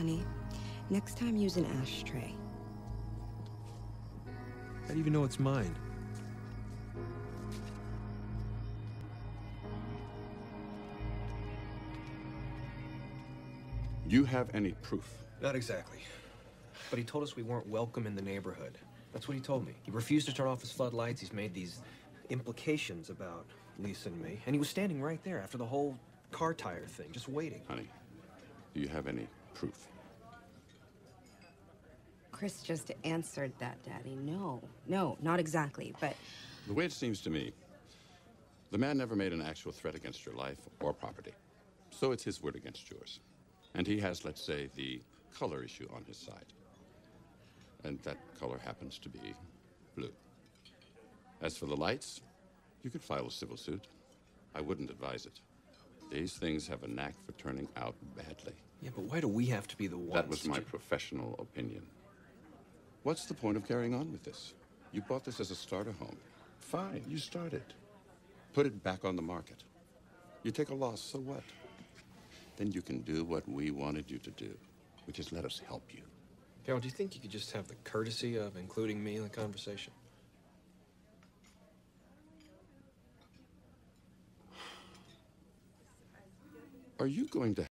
honey. Next time, use an ashtray. How do you even know it's mine? You have any proof? Not exactly. But he told us we weren't welcome in the neighborhood. That's what he told me. He refused to turn off his floodlights. He's made these implications about Lisa and me. And he was standing right there after the whole car tire thing, just waiting. Honey, do you have any proof? Chris just answered that, Daddy. No, no, not exactly, but The way it seems to me, the man never made an actual threat against your life or property. So it's his word against yours. And he has, let's say, the color issue on his side. And that color happens to be blue. As for the lights, you could file a civil suit. I wouldn't advise it. These things have a knack for turning out badly. Yeah, but why do we have to be the ones? That was my to- professional opinion. What's the point of carrying on with this? You bought this as a starter home. Fine, you start it. Put it back on the market. You take a loss, so what? Then you can do what we wanted you to do, which is let us help you. Carol, do you think you could just have the courtesy of including me in the conversation? Are you going to